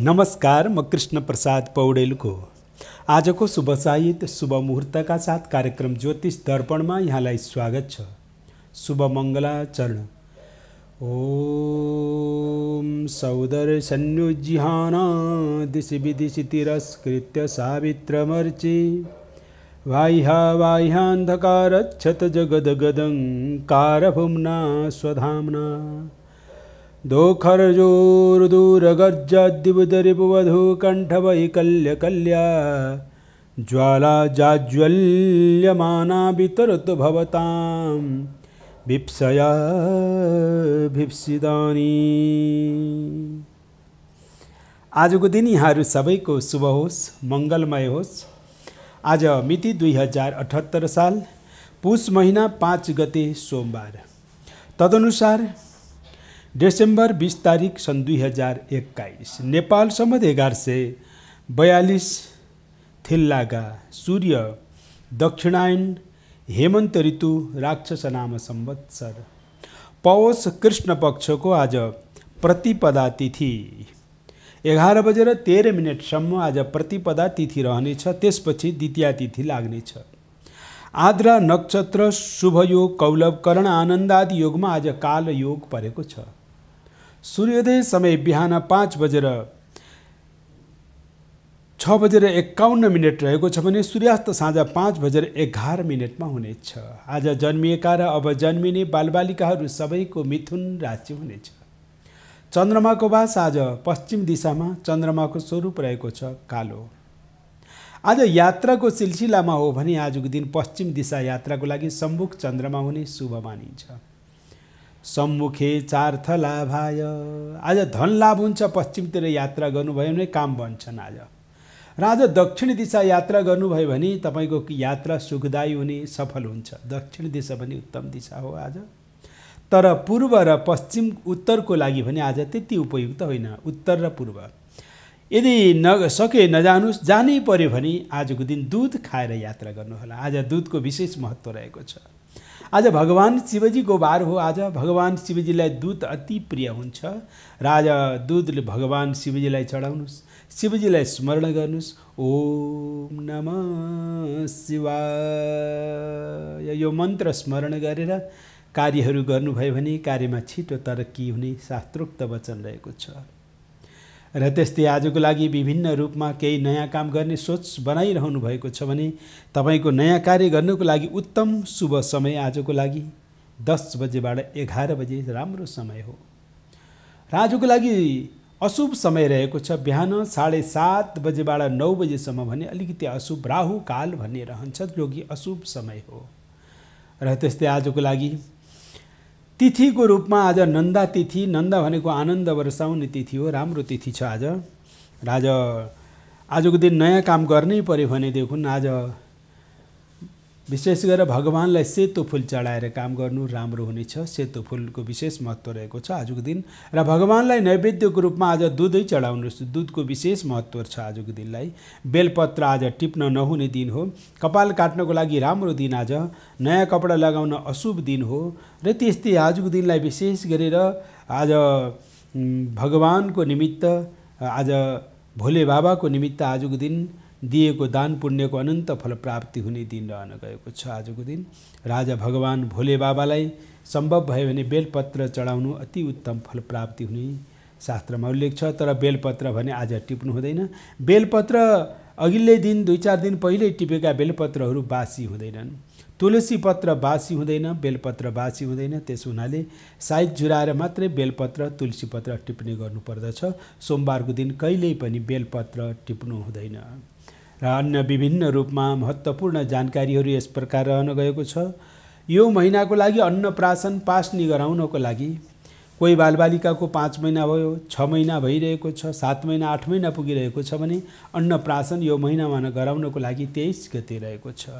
नमस्कार, म कृष्ण प्रसाद पौडेलको। आजको शुभ साहित्य शुभ मुहुर्तका साथ कार्यक्रम ज्योतिष दर्पणमा यहाँलाई स्वागत छ। शुभ मङ्गलाचरण। ॐ सौदर्शन्युजिहान दिशि विदिशि तिरस्कृत्य सावित्रमर्चि। बाह्या बाह्यान्धकारच्छत जगदगदङ्कारभुम्ना स्वधाम्ना। दोखर्जोर्दूरगर्जद्दिवदरिपुवधूकण्ठवैकल्यकल्या ज्वाला जाज्वल्यमाना वितरतु भवतां विप्सया भिप्सिदानी आजको दिन यहाँहरू सबैको शुभ होस्, मङ्गलमय होस्। आज मिति दुई हज़ार अठहत्तर साल, पुष महिना पाँच गते सोमबार। तदनुसार डिसेम्बर बिस तारिक सन् दुई हजार एक्काइस। नेपालसम्म एघार सय बयालिस थिल्लागा सूर्य दक्षिणायन हेमन्त ऋतु राक्षस नाम सम्वत्सर पौष कृष्ण पक्षको आज प्रतिपदा तिथि। एघार बजेर तेह्र मिनटसम्म आज प्रतिपदा तिथि रहनेछ त्यसपछि द्वितीय तिथि लाग्नेछ। आद्रा नक्षत्र शुभयोग कौलभ कर्ण आनन्द आदि योगमा आज काल योग परेको छ। सूर्योदय समय बिहान पाँच बजेर छ बजेर एकाउन्न मिनट रहेको छ भने सूर्यास्त साँझ पाँच बजेर एघार मिनटमा हुनेछ। आज जन्मिएका र अब जन्मिने बालबालिकाहरू सबैको मिथुन राशि हुनेछ। चन्द्रमाको बास आज पश्चिम दिशामा चन्द्रमाको स्वरूप रहेको छ कालो। आज यात्राको सिलसिलामा हो भने आजको दिन पश्चिम दिशा यात्राको लागि सम्मुख चन्द्रमा हुने शुभ मानिन्छ। सम्मुखे चार्थ लाभाय आज धन लाभ हुन्छ पश्चिमतिर यात्रा गर्नुभयो भने काम बन्छन् आज। र आज दक्षिण दिशा यात्रा गर्नुभयो भने तपाईँको यात्रा सुखदायी हुने सफल हुन्छ। दक्षिण दिशा पनि उत्तम दिशा हो आज। तर पूर्व र पश्चिम उत्तरको लागि भने आज त्यति उपयुक्त होइन। उत्तर र पूर्व। यदि न सके नजानुहोस् जानै पर्यो भने आजको दिन दुध खाएर यात्रा गर्नुहोला। आज दुधको विशेष महत्त्व रहेको छ। आज भगवान् शिवजीको बार हो आज। भगवान् शिवजीलाई दुध अति प्रिय हुन्छ। र आज दुधले भगवान् शिवजीलाई चढाउनुहोस् शिवजीलाई स्मरण गर्नुहोस् ओम नम शिवाय। यो मन्त्र स्मरण गरेर कार्यहरू गर्नुभयो भने कार्यमा छिटो तरक्की हुने शास्त्रोक्त वचन रहेको छ। र त्यस्तै आजको लागि विभिन्न रूपमा केही नयाँ काम गर्ने सोच बनाइरहनु भएको छ भने तपाईँको नयाँ कार्य गर्नको लागि उत्तम शुभ समय आजको लागि दस बजेबाट एघार बजे राम्रो समय हो। र आजको लागि अशुभ समय रहेको छ। बिहान साढे सात बजेबाट नौ बजेसम्म भने अलिकति अशुभ राहु काल भन्ने रहन्छ। जो कि अशुभ समय हो। र त्यस्तै आजको लागि तिथिको रूपमा आज नन्दा तिथि नन्दा भनेको आनन्द वर्षाउने तिथि हो राम्रो तिथि छ आज। र आज आजको दिन नयाँ काम गर्नै पऱ्यो भनेदेखि आज विशेष गरेर भगवान्लाई सेतो फुल चढाएर काम गर्नु राम्रो हुनेछ। सेतो फुलको विशेष महत्त्व रहेको छ आजको दिन। र भगवान्लाई नैवेद्यको रूपमा आज दुधै चढाउनुहोस् दुधको विशेष महत्त्व छ आजको दिनलाई। बेलपत्र आज टिप्न नहुने दिन हो। कपाल काट्नको लागि राम्रो दिन आज। नयाँ कपडा लगाउन अशुभ दिन हो। र त्यस्तै आजको दिनलाई विशेष गरेर आज भगवान्को निमित्त आज भोले बाबाको निमित्त आजको दिन दिएको दान पुण्यको अनन्त फल प्राप्ति हुने दिन रहन गएको छ। आजको दिन राजा भगवान् भोले बाबालाई सम्भव भयो भने बेलपत्र चढाउनु अति उत्तम फल प्राप्ति हुने शास्त्रमा उल्लेख छ। तर बेलपत्र भने आज टिप्नु हुँदैन। बेलपत्र अघिल्लै दिन दुई चार दिन पहिल्यै टिपेका बेलपत्रहरू बासी हुँदैनन्। तुलसी पत्र बासी हुँदैन बेलपत्र बासी हुँदैन। त्यस हुनाले साइज जुराएर मात्रै बेलपत्र तुलसी पत्र टिप्ने गर्नुपर्दछ सोमबारको दिन कहिल्यै पनि बेलपत्र टिप्नु हुँदैन। र अन्य विभिन्न रूपमा महत्त्वपूर्ण जानकारीहरू यस प्रकार रहन गएको छ। यो महिनाको लागि अन्नप्राशन पास्नी गराउनको लागि कोही बालबालिकाको पाँच महिना भयो छ महिना भइरहेको छ सात महिना आठ महिना पुगिरहेको छ भने अन्नप्राशन यो महिनामा गराउनको लागि तेइस गते रहेको छ।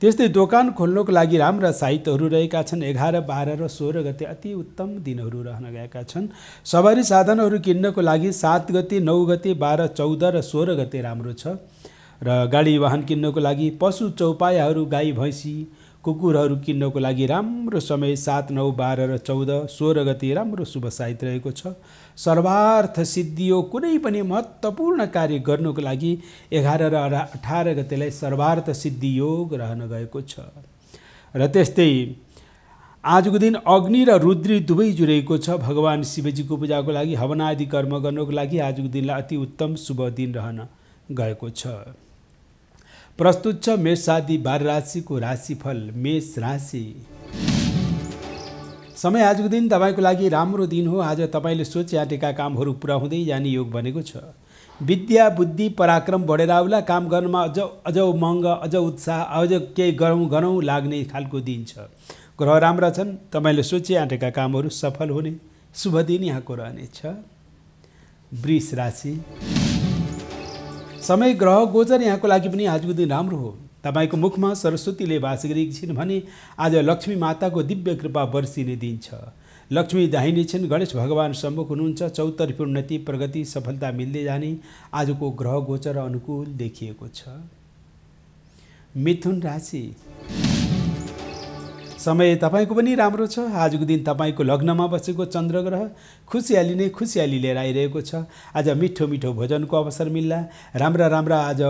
त्यस्तै दोकान खोल्नको लागि राम्रा साहित्यहरू रहेका छन्। एघार बाह्र र सोह्र गते अति उत्तम दिनहरू रहन गएका छन्। सवारी साधनहरू किन्नको लागि सात गते नौ गते बाह्र चौध र सोह्र गते राम्रो छ। र गाडी वाहन किन्नको लागि पशु चौपायाहरू गाई भैँसी कुकुरहरू किन्नको लागि राम्रो समय सात नौ बाह्र र चौध सोह्र गति राम्रो शुभ साहित्य रहेको छ। सर्वार्थ सिद्धियो कुनै पनि महत्त्वपूर्ण कार्य गर्नुको लागि एघार र अठार गतेलाई सर्वार्थ सिद्धि योग रहन गएको छ। र त्यस्तै आजको दिन अग्नि र रुद्री दुवै जुरेको छ। भगवान् शिवजीको पूजाको लागि हवनादि कर्म गर्नको लागि आजको दिनलाई अति उत्तम शुभ दिन रहन गएको छ। प्रस्तुत छ मेष आदि बाह्र राशिको राशिफल मेष राशि। समय आजको दिन तपाईँको लागि राम्रो दिन हो। आज तपाईँले सोचे आँटेका कामहरू पुरा हुँदै जाने योग बनेको छ। विद्या बुद्धि पराक्रम बढेर आउला। काम गर्नमा अझ अझ उमङ्ग अझ उत्साह अझ केही गरौँ गरौँ लाग्ने खालको दिन छ। ग्रह राम्रा छन्। तपाईँले सोचे आँटेका कामहरू सफल हुने। शुभ दिन यहाँको रहनेछ। वृष राशि। समय ग्रह गोचर यहाँको लागि पनि आजको दिन राम्रो हो। तपाईँको मुखमा सरस्वतीले बास गरेकी छिन् भने आज लक्ष्मी माताको दिव्य कृपा वर्षिने दिन छ। लक्ष्मी दाहिने छिन् गणेश भगवान् सम्मुख हुनुहुन्छ चौतर्फी उन्नति प्रगति सफलता मिल्दै जाने आजको ग्रह गोचर अनुकूल देखिएको छ। मिथुन राशि। समय तपाईँको पनि राम्रो छ। आजको दिन तपाईँको लग्नमा बसेको चन्द्र ग्रह खुसियाली नै खुसियाली लिएर आइरहेको छ। आज मिठो मिठो भोजनको अवसर मिल्ला। राम्रा राम्रा आज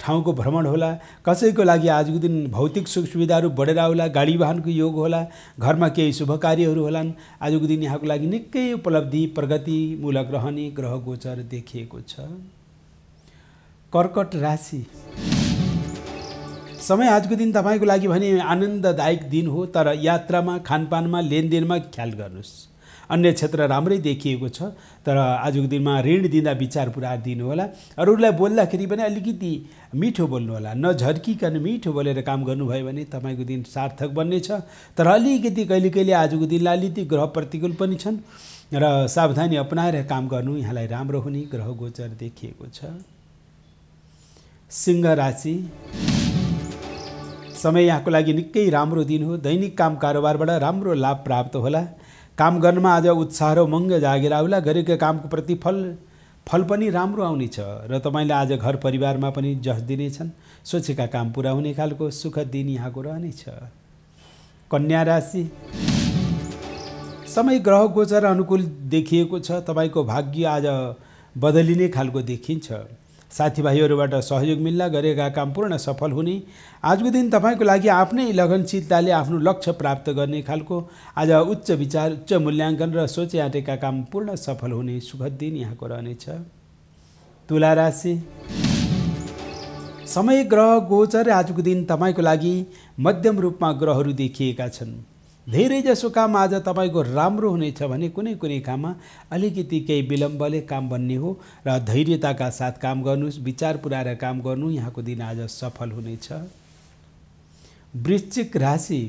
ठाउँको भ्रमण होला। कसैको लागि आजको दिन भौतिक सुख सुविधाहरू बढेर आउला गाडी वाहनको योग होला घरमा केही शुभ कार्यहरू होलान् आजको दिन यहाँको लागि निकै उपलब्धि प्रगतिमूलक रहने ग्रह गोचर देखिएको छ। कर्कट राशि। समय आजको दिन तपाईँको लागि भने आनन्ददायक दिन हो तर यात्रामा खानपानमा लेनदेनमा ख्याल गर्नुहोस्। अन्य क्षेत्र राम्रै देखिएको छ तर आजको दिनमा ऋण दिँदा विचार पुरा दिनु होला। अरूलाई बोल्दाखेरि पनि अलिकति मिठो बोल्नु होला। नझर्किकन मिठो बोलेर काम गर्नुभयो भने तपाईँको दिन सार्थक बन्नेछ तर अलिकति कहिले कहिले आजको दिनलाई अलिकति ग्रह प्रतिकूल पनि छन् र सावधानी अपनाएर काम गर्नु यहाँलाई राम्रो हुने ग्रह गोचर देखिएको छ। सिंह राशि समय यहाँको लागि निकै राम्रो दिन हो। दैनिक काम कारोबारबाट राम्रो लाभ प्राप्त होला। काम गर्नमा आज उत्साह र उमङ्ग जागेर आउला। गरेका कामको प्रतिफल फल पनि राम्रो आउनेछ र तपाईँले आज घर परिवारमा पनि जस दिनेछन्। सोचेका काम पुरा हुने खालको सुख दिन यहाँको रहनेछ। कन्या राशि। समय ग्रह गोचर अनुकूल देखिएको छ। तपाईँको भाग्य आज बदलिने खालको देखिन्छ। साथीभाइहरूबाट सहयोग मिल्ला गरेका काम पूर्ण सफल हुने। आजको दिन तपाईँको लागि आफ्नै लगनशीलताले आफ्नो लक्ष्य प्राप्त गर्ने खालको आज उच्च विचार उच्च मूल्याङ्कन र सोचे आँटेका काम पूर्ण सफल हुने सुखद दिन यहाँको रहनेछ। तुला राशि। समय ग्रह गोचर आजको दिन तपाईँको लागि मध्यम रूपमा ग्रहहरू देखिएका छन्। धेरैजसो काम आज तपाईँको राम्रो हुनेछ भने कुनै कुनै काममा अलिकति केही विलम्बले काम बन्ने हो र धैर्यताका साथ काम गर्नुहोस् विचार पुऱ्याएर काम गर्नु यहाँको दिन आज सफल हुनेछ। वृश्चिक राशि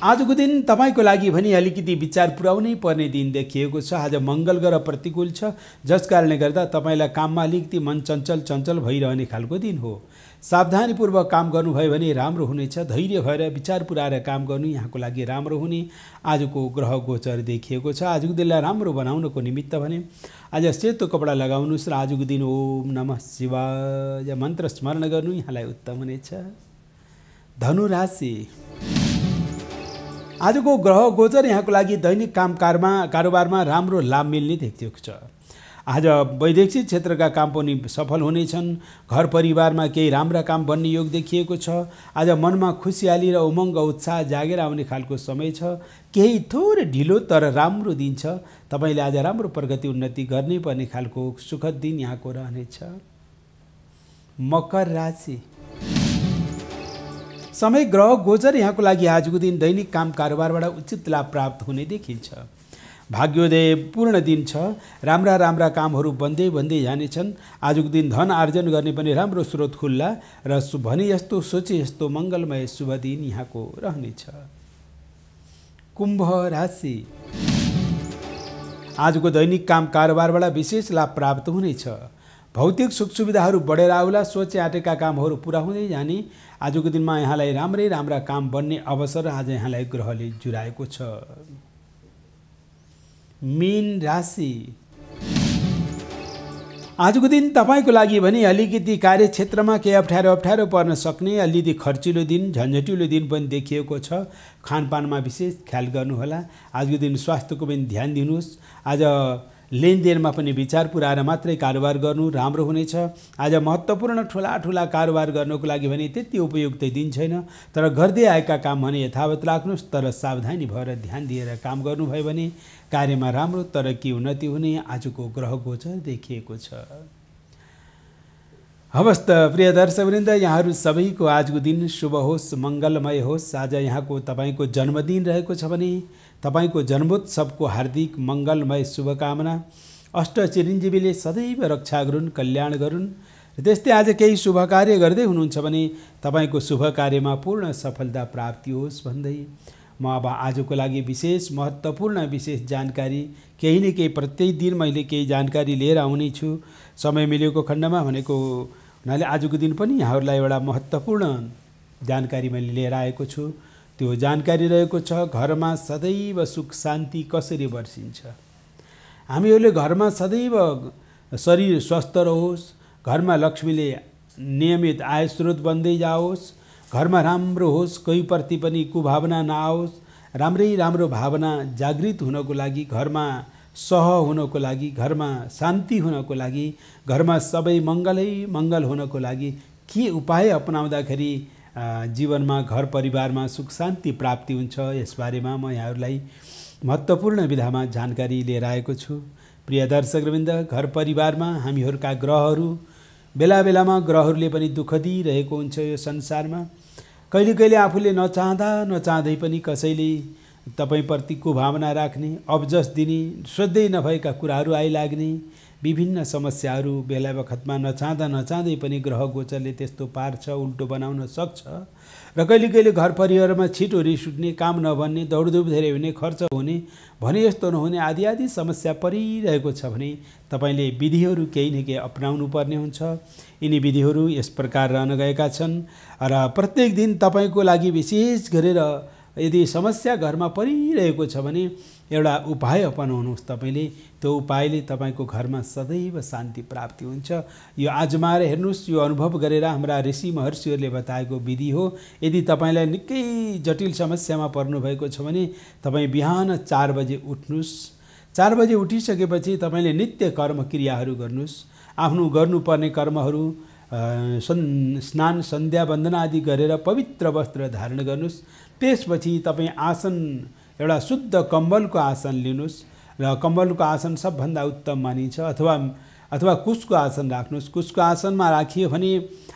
आजको दिन तपाईँको लागि भने अलिकति विचार पुर्याउनै पर्ने दिन देखिएको छ। आज मङ्गल ग्रह प्रतिकूल छ। जस कारणले गर्दा तपाईँलाई काममा अलिकति मन चञ्चल चञ्चल भइरहने खालको दिन हो। सावधानीपूर्वक काम गर्नुभयो भने राम्रो हुनेछ। धैर्य भएर विचार पुऱ्याएर काम गर्नु यहाँको लागि राम्रो हुने। आजको ग्रह गोचर देखिएको छ। आजको दिनलाई राम्रो बनाउनको निमित्त भने आज सेतो कपडा लगाउनुहोस् र आजको दिन ओम नम शिवाय। मन्त्र स्मरण गर्नु यहाँलाई उत्तम हुनेछ। धनुराशि आजको ग्रह गोचर यहाँको लागि दैनिक काम कारमा कारोबारमा राम्रो लाभ मिल्ने देखिएको छ। आज वैदेशिक क्षेत्रका काम पनि सफल हुनेछन्। घर परिवारमा केही राम्रा काम बन्ने योग देखिएको छ। आज मनमा खुसियाली र उमङ्ग उत्साह जागेर आउने खालको समय छ। केही थोरै ढिलो तर राम्रो दिन छ। तपाईँले आज राम्रो प्रगति उन्नति गर्नै पर्ने खालको सुखद दिन यहाँको रहनेछ। मकर राशि। समय ग्रह गोचर यहाँको लागि आजको दिन दैनिक काम कारोबारबाट उचित लाभ प्राप्त हुने देखिन्छ। भाग्योदय पूर्ण दिन छ। राम्रा राम्रा कामहरू बन्दै बन्दै जानेछन्। आजको दिन धन आर्जन गर्ने पनि राम्रो स्रोत खुल्ला र भने जस्तो सोचे जस्तो मङ्गलमय शुभ दिन यहाँको रहनेछ। कुम्भ राशि। आजको दैनिक काम कारोबारबाट विशेष लाभ प्राप्त हुनेछ। भौतिक सुख सुविधाहरू बढेर आउला सोचे आँटेका कामहरू पुरा हुँदै जाने। आजको दिनमा यहाँलाई राम्रै राम्रा काम बन्ने अवसर आज यहाँलाई ग्रहले जुराएको छ। मीन राशि। आजको दिन तपाईँको लागि भने अलिकति कार्यक्षेत्रमा केही अप्ठ्यारो अप्ठ्यारो पर्न सक्ने अलिकति खर्चिलो दिन झन्झटिलो दिन पनि देखिएको छ। खानपानमा विशेष ख्याल गर्नुहोला। आजको दिन स्वास्थ्यको पनि ध्यान दिनुहोस्। आज लेनदेनमा पनि विचार पुऱ्याएर मात्रै कारोबार गर्नु राम्रो हुनेछ। आज महत्त्वपूर्ण ठुला ठुला कारोबार गर्नको लागि भने त्यति उपयुक्त दिन छैन तर गर्दै आएका काम भने यथावत राख्नुहोस् तर सावधानी भएर ध्यान दिएर काम गर्नुभयो भने कार्यमा राम्रो तर के उन्नति हुने आजको ग्रह गोचर देखिएको छ। हवस् त प्रिय दर्शकवृन्द यहाँहरू सबैको आजको दिन शुभ होस् मङ्गलमय होस्। आज यहाँको तपाईँको जन्मदिन रहेको छ भने तपाईँको जन्मोत्सवको हार्दिक मङ्गलमय शुभकामना। अष्ट चिरञ्जीवीले सदैव रक्षा गरून् कल्याण गरून्। त्यस्तै आज केही शुभ कार्य गर्दै हुनुहुन्छ भने तपाईँको शुभ कार्यमा पूर्ण सफलता प्राप्ति होस् भन्दै। म अब आजको लागि विशेष महत्त्वपूर्ण विशेष जानकारी केही न केही प्रत्येक दिन मैले केही जानकारी लिएर आउने छु समय मिलेको खण्डमा भनेको हुनाले आजको दिन पनि यहाँहरूलाई एउटा महत्त्वपूर्ण जानकारी मैले लिएर आएको छु। त्यो जानकारी रहेको छ घरमा सदैव सुख शान्ति कसरी वर्षिन्छ हामीहरूले घरमा सदैव शरीर स्वस्थ रहोस् घरमा लक्ष्मीले नियमित आय स्रोत बन्दै जाओस् घरमा राम्रो होस् कोहीप्रति पनि कुभावना नआओस् राम्रै राम्रो भावना जागृत हुनको लागि घरमा सह हुनको लागि घरमा शान्ति हुनको लागि घरमा सबै मङ्गलै मङ्गल हुनको लागि के उपाय अपनाउँदाखेरि जीवनमा घर परिवारमा सुख शान्ति प्राप्ति हुन्छ। यसबारेमा म यहाँहरूलाई महत्त्वपूर्ण विधामा जानकारी लिएर आएको छु। प्रिय दर्शकवृन्द घर परिवारमा हामीहरूका ग्रहहरू बेला बेलामा ग्रहहरूले पनि दुःख दिइरहेको हुन्छ यो संसारमा। कहिले कहिले आफूले नचाहँदा नचाहँदै पनि कसैले तपाईँप्रतिको भावना राख्ने अब्जस दिने सोध्दै नभएका कुराहरू आइलाग्ने विभिन्न समस्याहरू बेला बखतमा नचाहँदा नचाहँदै पनि ग्रह गोचरले त्यस्तो पार्छ उल्टो बनाउन सक्छ र कहिले कहिले घर परिवारमा छिटो रिस उठ्ने काम नभन्ने दौडधुप धेरै हुने खर्च हुने भने यस्तो नहुने आदि आदि समस्या परिरहेको छ भने तपाईँले विधिहरू केही न केही अप्नाउनु पर्ने हुन्छ। यिनी विधिहरू यस प्रकार रहन गएका छन् र प्रत्येक दिन तपाईँको लागि विशेष गरेर यदि समस्या घरमा परिरहेको छ भने एउटा उपाय अपनाउनुहोस् तपाईँले। त्यो उपायले तपाईँको घरमा सदैव शान्ति प्राप्ति हुन्छ। यो आजमाएर हेर्नुहोस् यो अनुभव गरेर हाम्रा ऋषि महर्षिहरूले बताएको विधि हो। यदि तपाईँलाई निकै जटिल समस्यामा पर्नुभएको छ भने तपाईँ बिहान चार बजे उठ्नुहोस्। चार बजे उठिसकेपछि तपाईँले नित्य कर्म क्रियाहरू गर्नुहोस्। आफ्नो गर्नुपर्ने कर्महरू सन् स्नान सन्ध्या वन्दना आदि गरेर पवित्र वस्त्र धारण गर्नुहोस्। त्यसपछि तपाईँ आसन एउटा शुद्ध कम्बलको आसन लिनुहोस् र कम्बलको आसन सबभन्दा उत्तम मानिन्छ अथवा अथवा कुसको आसन राख्नुहोस्। कुसको आसनमा राखियो भने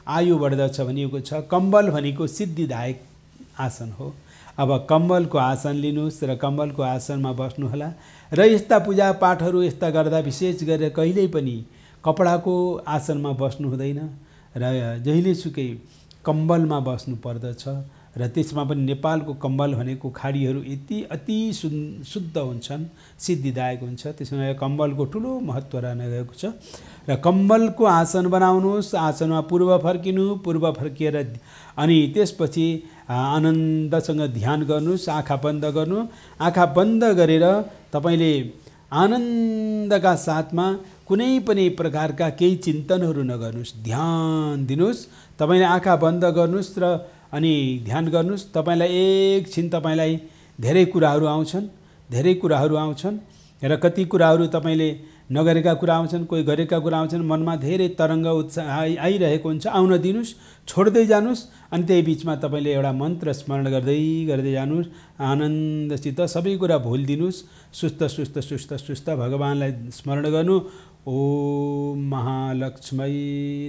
आयु बढ्दछ भनिएको छ। कम्बल भनेको सिद्धिदायक आसन हो। अब कम्बलको आसन लिनुहोस् र कम्बलको आसनमा बस्नुहोला र यस्ता पूजापाठहरू यस्ता गर्दा विशेष गरेर कहिल्यै पनि कपडाको आसनमा बस्नु हुँदैन र जहिलेसुकै कम्बलमा बस्नु पर्दछ। र त्यसमा पनि नेपालको कम्बल भनेको खाडीहरू यति अति सुन् शुद्ध हुन्छन् सिद्धिदायक हुन्छ। त्यसमा कम्बलको ठुलो महत्त्व रहन गएको छ। र कम्बलको आसन बनाउनुहोस् आसनमा पूर्व फर्किनु पूर्व फर्किएर अनि त्यसपछि आनन्दसँग ध्यान गर्नुहोस् आँखा बन्द गर्नु। आँखा बन्द गरेर तपाईँले आनन्दका साथमा कुनै पनि प्रकारका केही चिन्तनहरू नगर्नुहोस्। ध्यान दिनुहोस्। तपाईँले आँखा बन्द गर्नुहोस् र अनि ध्यान गर्नुहोस् तपाईँलाई एकछिन तपाईँलाई धेरै कुराहरू आउँछन् धेरै कुराहरू आउँछन् र कति कुराहरू तपाईँले नगरेका कुरा आउँछन् कोही गरेका कुरा आउँछन् मनमा धेरै तरङ्ग उत्साह आइरहेको हुन्छ आउन दिनुहोस् छोड्दै जानुहोस् अनि त्यही बिचमा तपाईँले एउटा मन्त्र स्मरण गर्दै गर्दै जानुहोस् आनन्दसित सबै कुरा भुलिदिनुहोस् सुस्त सुस्त सुस्त सुस्त भगवान्लाई स्मरण गर्नु। ओम महालक्ष्मै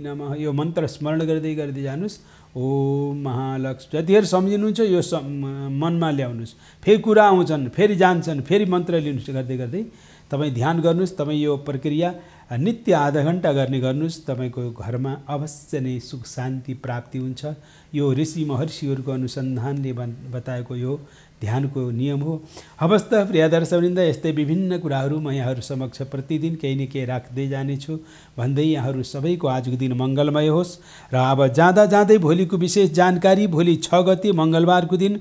नम। यो मन्त्र स्मरण गर्दै गर्दै जानुहोस्। ओम महालक्ष्मी। जतिखेर सम्झिनुहुन्छ यो मनमा ल्याउनुहोस्। फेरि कुरा आउँछन् फेरि जान्छन् फेरि मन्त्र लिनुहोस् गर्दै गर्दै। तपाईँ ध्यान गर्नुहोस् तपाईँ यो प्रक्रिया नित्य आधा घन्टा गर्ने गर्नुहोस्। तपाईँको घरमा अवश्य नै सुख शान्ति प्राप्ति हुन्छ। यो ऋषि महर्षिहरूको अनुसन्धानले बताएको यो ध्यानको नियम हो। हवस् त प्रिय यस्तै विभिन्न कुराहरू म यहाँहरू समक्ष प्रतिदिन केही न केही राख्दै जानेछु। भन्दै यहाँहरू सबैको आजको दिन मङ्गलमय होस्। र अब जाँदा जाँदै भोलिको विशेष जानकारी भोलि छ गति मङ्गलबारको दिन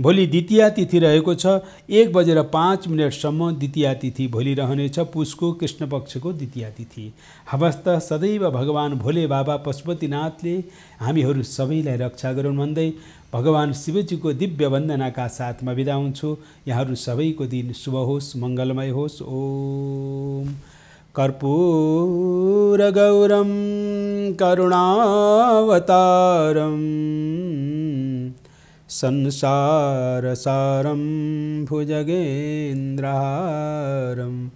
भोलि द्वितीय तिथि रहेको छ। एक बजेर पाँच मिनटसम्म द्वितीय तिथि भोलि रहनेछ पुसको कृष्ण पक्षको द्वितीय तिथि। हवस् त सदैव भगवान् भोले बाबा पशुपतिनाथले हामीहरू सबैलाई रक्षा गरून् भन्दै भगवान् शिवजीको दिव्य वन्दनाका साथमा बिदा हुन्छु। यहाँहरू सबैको दिन शुभ होस् मङ्गलमय होस्। ओम। कर्पूरगौरं करुणावतारं संसारसारं भुजगेन्द्रहारं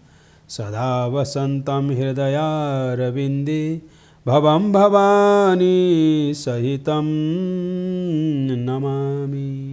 सदा वसन्तं हृदयारविन्दे भवं भवानी सहितं नमामि